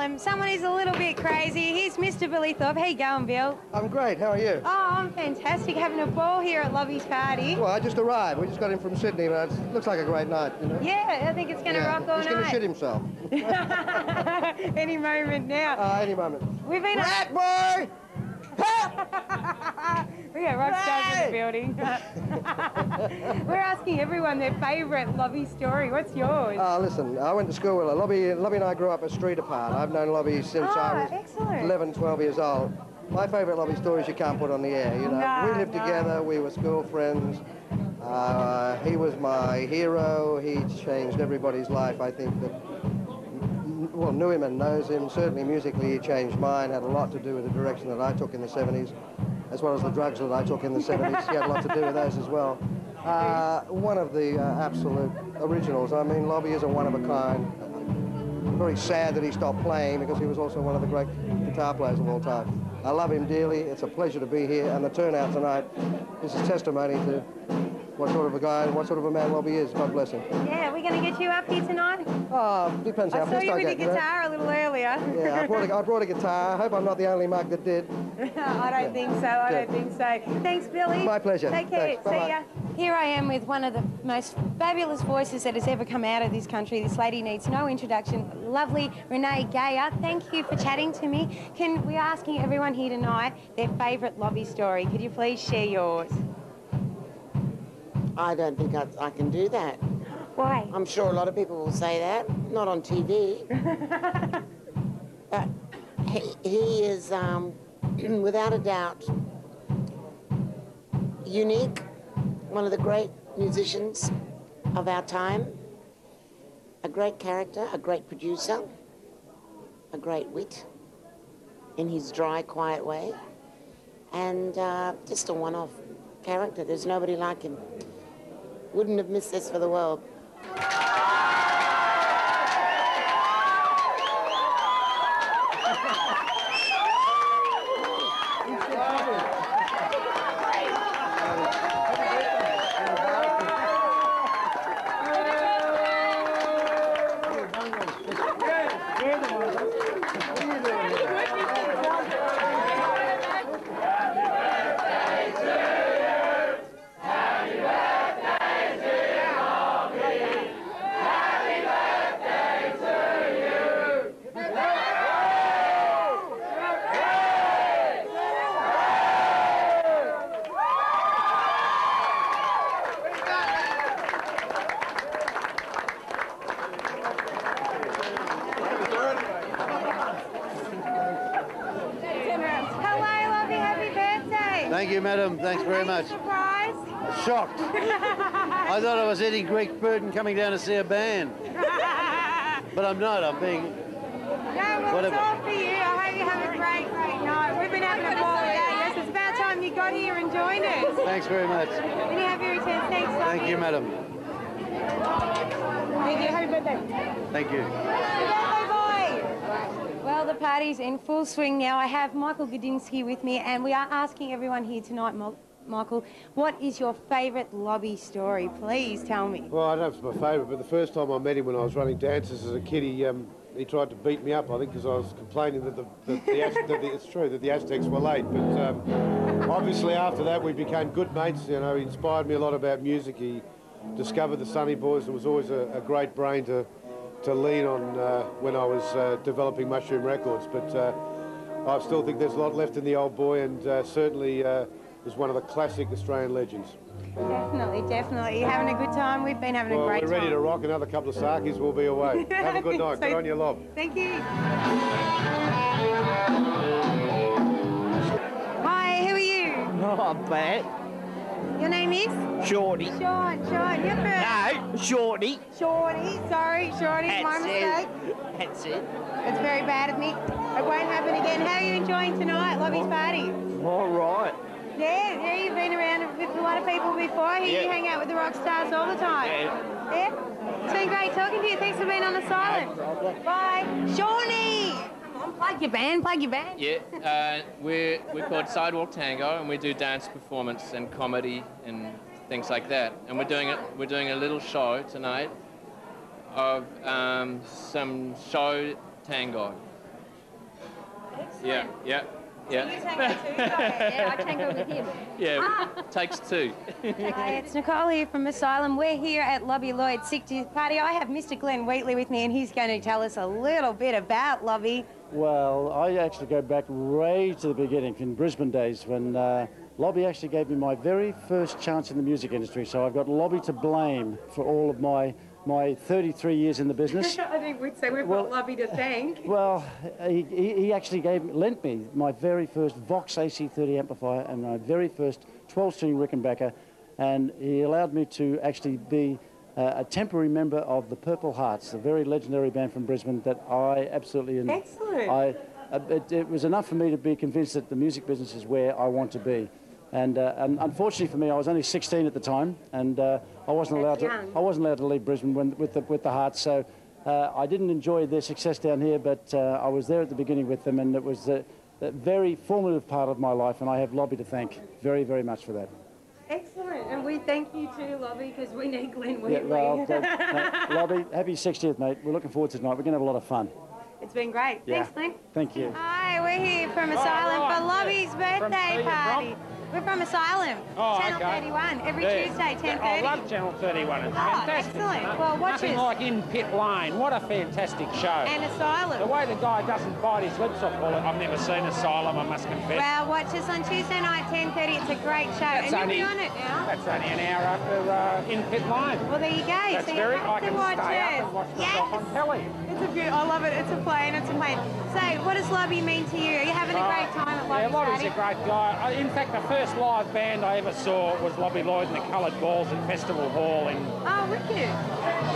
Someone who's a little bit crazy. Here's Mr. Billy Thorpe. How you going, Bill? I'm great. How are you? Oh, I'm fantastic. Having a ball here at Lobby's party. Well, I just arrived. We just got in from Sydney, but it looks like a great night. You know? Yeah, I think it's going to Yeah, rock all He's going to night. shit himself. Any moment now. Uh, any moment. We've been. Rat boy! We got rock stars in the building. We're asking everyone their favourite lobby story. What's yours? Uh, listen, I went to school with her. Lobby, Lobby and I grew up a street apart. I've known Lobby since I Ah, was excellent. 11, 12 years old. My favourite Lobby stories you can't put on the air. You know, No, we lived no. together. We were school friends. Uh, he was my hero. He changed everybody's life. I think that well, knew him and knows him. Certainly musically, he changed mine. Had a lot to do with the direction that I took in the 70s, as well as the drugs that I took in the 70s. He had a lot to do with those as well. Uh, one of the uh, absolute originals. I mean, Lobby is a one of a kind. Very sad that he stopped playing because he was also one of the great guitar players of all time. I love him dearly. It's a pleasure to be here, and the turnout tonight is a testimony to what sort of a guy and what sort of a man Lobby is. God bless him. yeah, we're going to get you up here tonight. Oh, depends how I saw you I with your get. you know. guitar a little earlier. Yeah, I brought, a, I brought a guitar. I hope I'm not the only mug that did. I don't think so. I don't think so. Thanks, Billy. My pleasure. Take care. Thanks. See ya. Here I am with one of the most fabulous voices that has ever come out of this country. This lady needs no introduction. Lovely Renee Geyer. Thank you for chatting to me. Can we are asking everyone here tonight their favourite lobby story? Could you please share yours? I don't think I, I can do that. Why? I'm sure a lot of people will say that, not on TV. but he, he is, um, without a doubt, unique, one of the great musicians of our time, a great character, a great producer, a great wit in his dry, quiet way, and uh, just a one off character. There's nobody like him. Wouldn't have missed this for the world. Hello, Lobby. Happy birthday. Thank you, madam. Thanks very much. Surprised? Shocked. I thought I was Eddie Greek Burton coming down to see a band, but I'm not. I'm being. No, well, Whatever. it's all for you. I hope you have a great, great night. We've been having a ball today. Yes, it's about time you got here and joined us. Thanks very much. When you have your return, thanks, Lobby. Thank you, madam. Thank you. Happy birthday. Thank you. Birthday boy. Well, the party's in full swing now. I have Michael Gudinski with me, and we are asking everyone here tonight, Michael, what is your favourite lobby story? Please tell me. Well, I don't know if it's my favourite, but the first time I met him when I was running dances as a kid, he, um, he tried to beat me up, I think, because I was complaining that the, that the, Az- that the it's true that the Aztecs were late. But um, obviously after that we became good mates. You know, he inspired me a lot about music. He discovered the Sunnyboys and was always a, a great brain to to lean on uh, when I was uh, developing Mushroom Records. But uh, I still think there's a lot left in the old boy, and uh, certainly uh, is one of the classic Australian legends. Definitely, definitely. You having a good time? We've been having Well, a great time. we're ready time. to rock. Another couple of sakis, we'll be away. Have a good night. So- Good on you, Lob. Thank you. Hi, who are you? Not bad. Your name is? Shorty. Sean. Sean, your first. No, Shorty. Shorty. Sorry, Shorty. My mistake. it. That's it. It's very bad of me. It won't happen again. How are you enjoying tonight, Lobby's party? All right. Yeah, yeah, you've been around with a lot of people before. I hear you hang out with the rock stars all the time. Yeah. Yeah? It's been great talking to you. Thanks for being on the silent. Bye. Shawnee! Plug your band, plug your band. Yeah, uh, we're, we're called Sidewalk Tango, and we do dance performance and comedy and things like that. And we're doing it. We're doing a little show tonight of um, some show tango. Yeah, yeah, yeah. yeah, I tango with him. Yeah, takes two. Hi, it's Nicole here from Asylum. We're here at Lobby Loyde's 60th party. I have Mr. Glenn Wheatley with me, and he's going to tell us a little bit about Lobby. Well, I actually go back way to the beginning, in Brisbane days, when uh, Lobby actually gave me my very first chance in the music industry. So I've got Lobby to blame for all of my my 33 years in the business. I think we'd say we've Well- got Lobby to thank. Well, he, he actually gave lent me my very first Vox AC30 amplifier and my very first 12-string Rickenbacker, and he allowed me to actually be uh, a temporary member of the Purple Hearts, a very legendary band from Brisbane that I absolutely Excellent. I uh, it, it was enough for me to be convinced that the music business is where I want to be. And, uh, and unfortunately for me, I was only 16 at the time, and uh, I wasn't allowed That's to. I wasn't allowed to leave Brisbane when, with the with the Hearts. So uh, I didn't enjoy their success down here, but uh, I was there at the beginning with them, and it was a, a very formative part of my life, and I have Lobby to thank very, very much for that. Excellent. And we thank you too, Lobby, because we need Glenn Yeah, Wheatley. well, uh, no, Lobby, happy 60th, mate. We're looking forward to tonight. We're going to have a lot of fun. it's been great. Yeah. Thanks, Glenn. Thank you. Hi, we're here from Asylum right, for yeah. Lobby's birthday where you party. We're from Asylum, Oh, Channel okay. 31, every Yeah. Tuesday, 10.30. I love Channel 31. It's Oh, fantastic. excellent. Well, watch Nothing us. like in Pit Lane. What a fantastic show. And Asylum. the way the guy doesn't bite his lips off, well, I've never seen Asylum, I must confess. Well, watch us on Tuesday night, 10.30. It's a great show. That's and only- you'll be on it now. That's only an hour after uh, in Pit Lane. Well, there you go. That's so you very. I can watch stay it. up and watch myself yes. on telly. It's a beautiful. I love it. It's a play and it's a play. So, what does Lobby mean to you? Are you having a great time at Uh, Yeah, Lobby's a great guy. In fact, the first live band I ever saw was Lobby Loyde and the Coloured Balls at Festival Hall in Oh, wicked.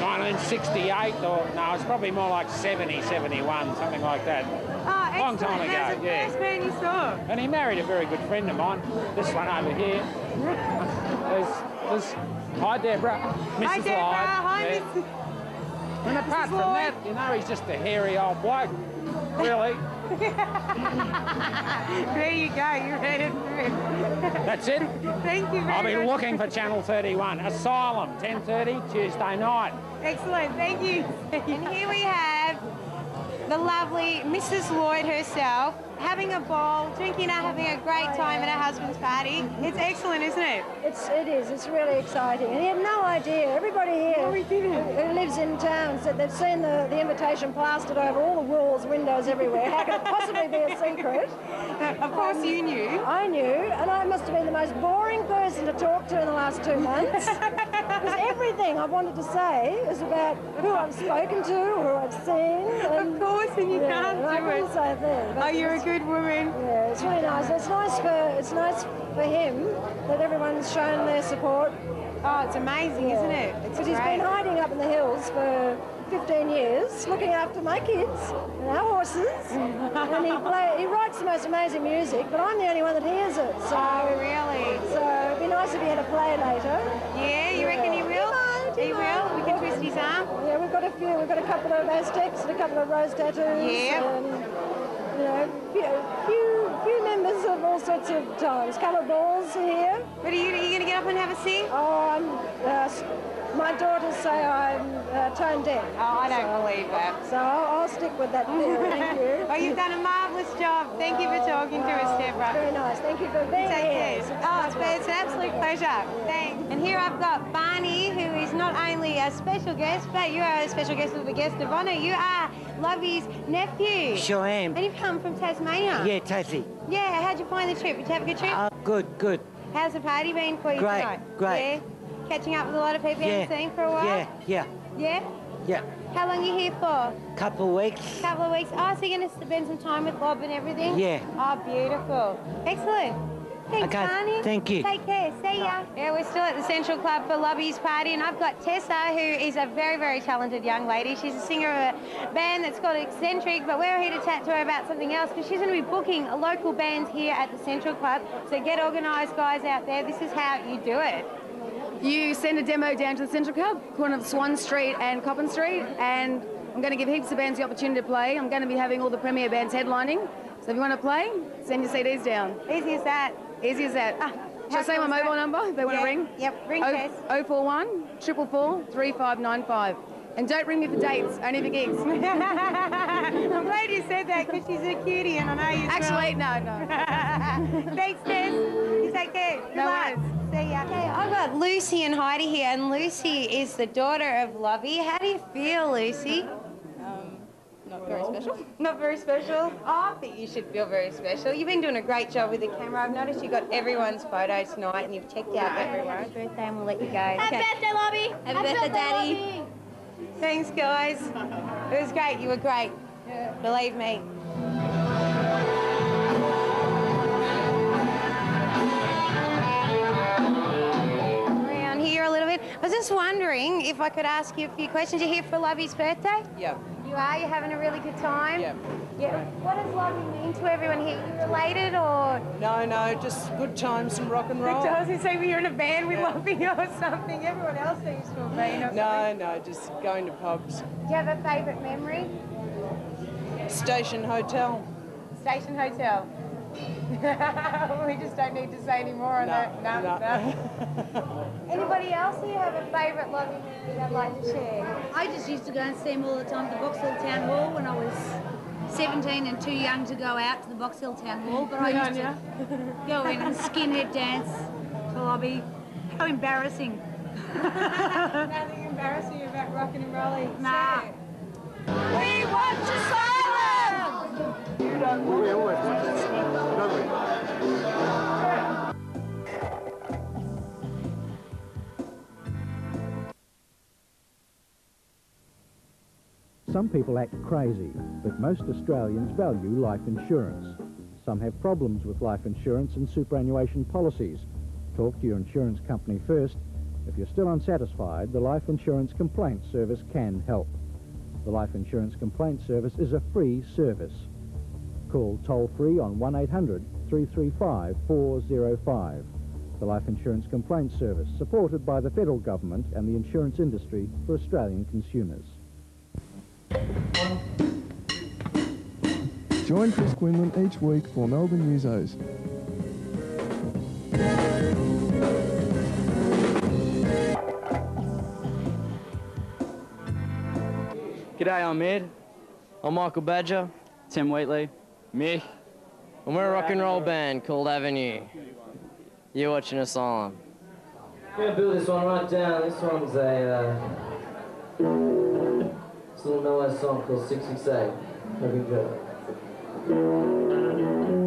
1968, or no, it's probably more like 70, 71, something like that. Oh. Long time ago, the yeah. first band you saw. And he married a very good friend of mine, this one over here. There's, there's, hi Deborah, Mrs. Hi, Deborah. Loyde. Hi, Yeah. Miss. And apart from that, you know, he's just a hairy old bloke. Really. There you go. You read it through. That's it. Thank you very I'll be much. looking for Channel 31. Asylum, 10.30, Tuesday night. Excellent. Thank you. And here we have the lovely Mrs. Loyde herself having a ball, drinking and having a great time at her husband's party. It's excellent, isn't it? It's, it is. It's really exciting. And he had no idea. Everybody here No, who, who lives in town said they've seen the, the invitation plastered over all the walls, windows, everywhere. How could it possibly be a secret? Of course you knew. I knew, and I must have been the most boring person to talk to in the last two months. Because everything I wanted to say is about who I've spoken to, who I've seen. And, Of course, and you yeah, can't and I do couldn't it. say a thing. Oh, you're a good woman. yeah, it's really nice. It's nice for it's nice for him that everyone's shown their support. Oh, it's amazing, isn't it? It's But he's great. been hiding up in the hills for 15 years, looking after my kids and our horses. and he play, he writes the most amazing music, but I'm the only one that hears it. So, Oh, really? so it'd be nice if he had a play later. Yeah, reckon he will? he will? We can twist his arm? Yeah, we've got a few. We've got a couple of Aztecs and a couple of rose tattoos. Yep. And, you know, few, few, members of all sorts of times. Coloured balls here. But are you, are you going to get up and have a sing? Oh, I'm, uh, my daughters say I'm uh, tone deaf. Oh, I don't believe that. So I'll, I'll stick with that theory. Thank you. Oh, you've done a marvellous job. Thank you for talking to us, Deborah. Very nice. Thank you for being Take here. care. Oh, it's, it's an absolute pleasure. Thanks. And here I've got Barney, who is not only a special guest, but you are a special guest with the guest of honour. You are Lobby's nephew. Sure am. And you've come from Tasmania. Yeah, Tassie. Yeah, how'd you find the trip? Did you have a good trip? Uh, good, good. How's the party been for you Great, tonight? great. Yeah? Catching up with a lot of people you Yeah. haven't seen for a while? Yeah, yeah, Yeah? yeah. How long are you here for? Couple of weeks. couple of weeks. Oh, so you're going to spend some time with Bob and everything? Yeah. Oh, beautiful. Excellent. Thanks, Okay, Barney. thank you. Take care. See ya. Yeah, we're still at the Central Club for Lobby's party, and I've got Tessa, who is a very, very talented young lady. She's a singer of a band that's called Eccentric, but we're here to chat to her about something else because she's going to be booking a local bands here at the Central Club. So get organised, guys out there. This is how you do it. You send a demo down to the Central Club, corner of Swan Street and Coppin Street, and I'm going to give heaps of bands the opportunity to play. I'm going to be having all the premier bands headlining. So if you want to play, send your CDs down. Easy as that. Easy as that. Ah, Shall I say my how cool is mobile that? number? They want Yeah, to ring? Yep, ring Tess. 041 444 3595. And don't ring me for dates, only for gigs. I'm glad you said that because she's a cutie and I know you. Actually, no, no. Thanks, Tess. You take care. Good No luck. See ya. Okay, I've got Lucy and Heidi here, and Lucy is the daughter of Lobby. How do you feel, Lucy? Not very special. Not very special. Oh, I think you should feel very special. You've been doing a great job with the camera. I've noticed you got everyone's photo tonight and you've checked out everyone's birthday and we'll let you go. Happy birthday, Lobby! Happy birthday, Daddy. Thanks, guys. It was great. You were great. Believe me. Around here a little bit. I was just wondering if I could ask you a few questions. You're here for Lobby's birthday? Yeah. You are? You're having a really good time? Yeah. Yeah. What does Lobby mean to everyone here? You related or? No, no, just good times and rock and roll. Was going to say, you're in a band with Lobby or something. Everyone else seems to have been. or No, something. no, just going to pubs. Do you have a favourite memory? Station Hotel. Station Hotel. we just don't need to say any more on No, that. No, no. no. Anybody else here have a favourite Lobby memory they'd like to share? I just used to go and see him all the time at the Box Hill Town Hall when I was 17 and too young to go out to the Box Hill Town Hall. But I used on to go in and skinhead dance to lobby. How embarrassing. Nothing embarrassing about rocking and rolling. Nah. We want your silence! We always want that, Some people act crazy, but most Australians value life insurance. Some have problems with life insurance and superannuation policies. Talk to your insurance company first. If you're still unsatisfied, the Life Insurance Complaint Service can help. The Life Insurance Complaint Service is a free service. Call toll-free on 1-800-335-405. The Life Insurance Complaint Service, supported by the federal government and the insurance industry for Australian consumers. Join Chris Quinlan each week for Melbourne Musos. G'day, I'm Ed. I'm Michael Badger. Tim Wheatley. Mick. And we're a rock and roll band called Avenue. You're watching us on. I'm gonna build this one right down. This one's a uh, it's a little mellow song called 668. Hope you enjoy Thank you.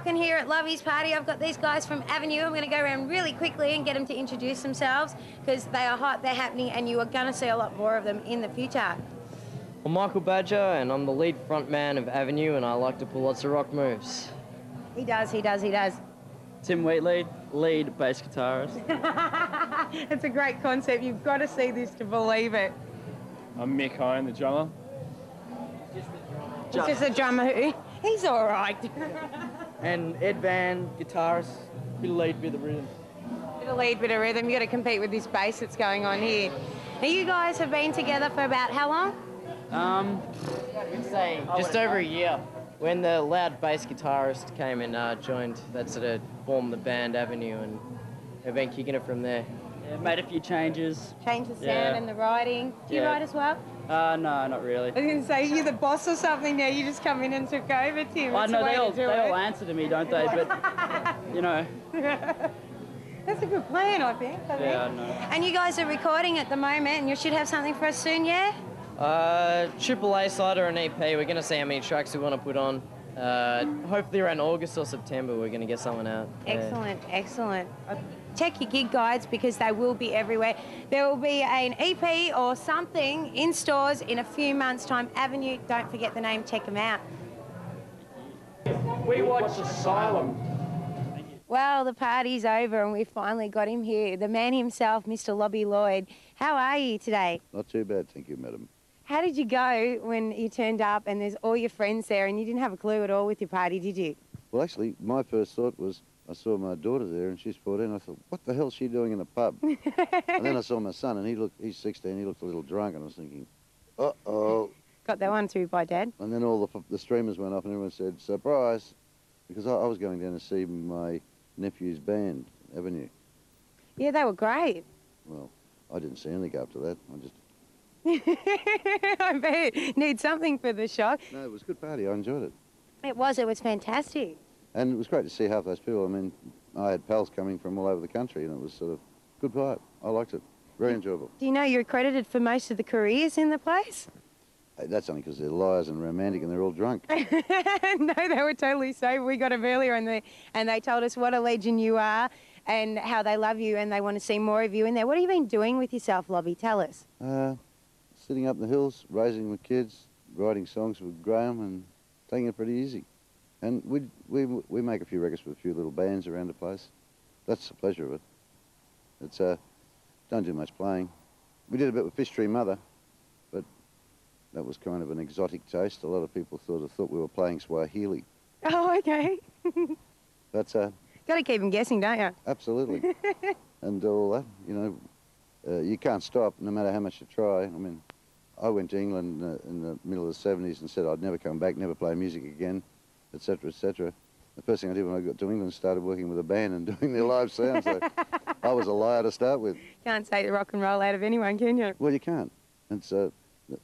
Rocking here at Lobby's party. I've got these guys from Avenue. I'm going to go around really quickly and get them to introduce themselves because they are hot, they're happening, and you are going to see a lot more of them in the future. I'm Michael Badger, and I'm the lead frontman of Avenue, and I like to pull lots of rock moves. He does, he does, he does. Tim Wheatley, lead bass guitarist. it's a great concept. You've got to see this to believe it. I'm Mick Hine, the drummer. It's just the drummer who, he's all right. and Ed Van, guitarist, bit of lead, bit of rhythm. bit of lead, bit of rhythm. you got to compete with this bass that's going on here. Now, you guys have been together for about how long? Um, we'd say just over a year. When the loud bass guitarist came and uh, joined, that sort of formed the band Avenue, and we've been kicking it from there. Yeah, made a few changes. Change the sound Yeah. and the writing. Do you Yeah. write as well? Uh, no, not really. I was going to say, you're the boss or something now. You just come in and took over, Tim. I It's know the they all they all answer to me, don't they? But you know, That's a good plan, I think. I yeah, I know. And you guys are recording at the moment, and you should have something for us soon, yeah? Uh, Triple A side or an EP. We're gonna see how many tracks we want to put on. Uh, hopefully around August or September, we're gonna get something out. Yeah. Excellent, excellent. Check your gig guides because they will be everywhere. There will be an EP or something in stores in a few months' time. Avenue, don't forget the name, check them out. We watched Asylum. Well, the party's over and we finally got him here. The man himself, Mr. Lobby Loyde. How are you today? Not too bad, thank you, madam. How did you go when you turned up and there's all your friends there and you didn't have a clue at all with your party, did you? Well, actually, my first thought was I saw my daughter there and she's 14. I thought, what the hell's she doing in a pub? and then I saw my son and he looked, he's 16, he looked a little drunk and I was thinking, uh-oh. Got that one through by Dad. And then all the, the streamers went off and everyone said, surprise, because I, I was going down to see my nephew's band, Avenue. Yeah, they were great. Well, I didn't see anything after that. I just, I bet. Need something for the shock. no, it was a good party. I enjoyed it. It was, it was fantastic. And it was great to see half those people. I mean, I had pals coming from all over the country and it was sort of good vibe. I liked it. Very enjoyable. Do you know you're accredited for most of the careers in the place? That's only because they're liars and romantic and they're all drunk. no, they were totally sober. We got them earlier and they, and they told us what a legend you are and how they love you and they want to see more of you in there. What have you been doing with yourself, Lobby? Tell us. Uh, sitting up in the hills, raising my kids, writing songs with Graham and taking it pretty easy. And we, we, we make a few records with a few little bands around the place. That's the pleasure of it. It's, uh, don't do much playing. We did a bit with Fish Tree Mother, but that was kind of an exotic taste. A lot of people thought, thought we were playing Swahili. Oh, okay. But uh, got to keep them guessing, don't you? Absolutely. and all that, you know, uh, you can't stop no matter how much you try. I mean, I went to England uh, in the middle of the 70s and said I'd never come back, never play music again, etc., etc. The first thing I did when I got to England started working with a band and doing their live sound. So I was a liar to start with. Can't take the rock and roll out of anyone, can you? Well, you can't. And so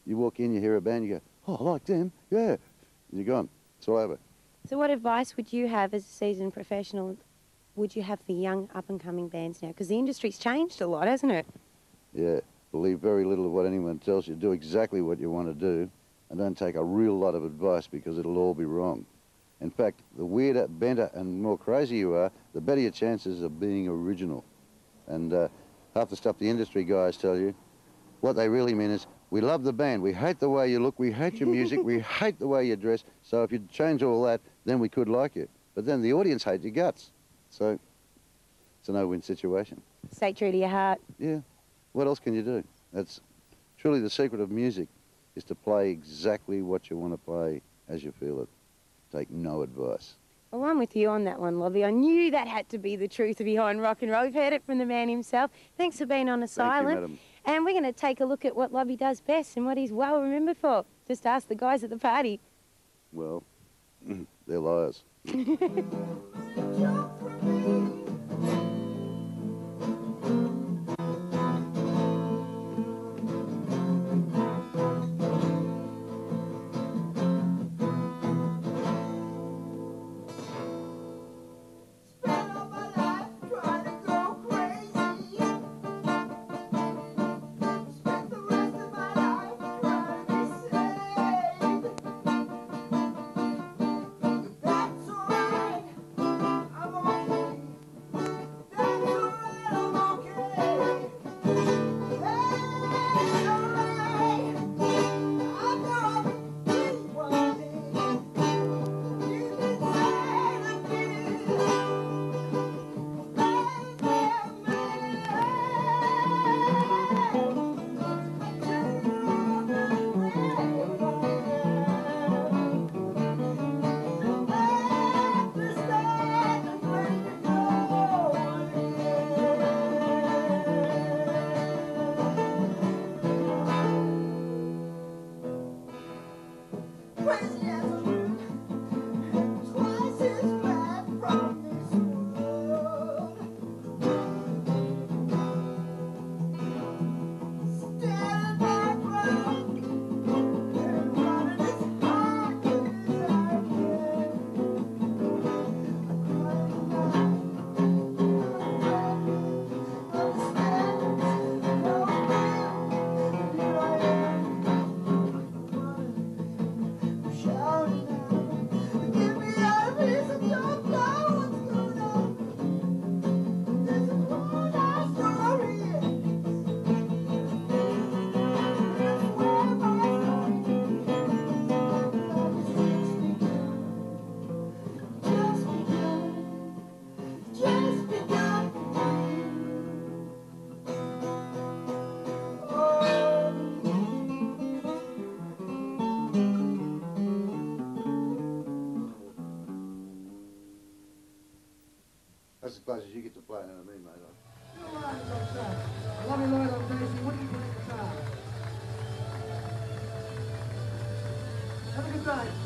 you walk in, you hear a band, you go, oh, I like them, yeah. And you're gone. It's all over. So, what advice would you have as a seasoned professional? Would you have for young up and coming bands now? Because the industry's changed a lot, hasn't it? Yeah, believe very little of what anyone tells you. Do exactly what you want to do and don't take a real lot of advice because it'll all be wrong. In fact, the weirder, benter and more crazy you are, the better your chances of being original. And uh, half the stuff the industry guys tell you, what they really mean is, we love the band, we hate the way you look, we hate your music, we hate the way you dress, so if you change all that, then we could like you. But then the audience hate your guts. So it's a no-win situation. Stay true to your heart. Yeah. What else can you do? That's truly the secret of music is to play exactly what you want to play as you feel it. Take no advice. Well, I'm with you on that one, Lobby. I knew that had to be the truth behind rock and roll. We've heard it from the man himself. Thanks for being on Asylum. madam. And we're going to take a look at what Lobby does best and what he's well remembered for. Just ask the guys at the party. Well, they're liars. Have a good night.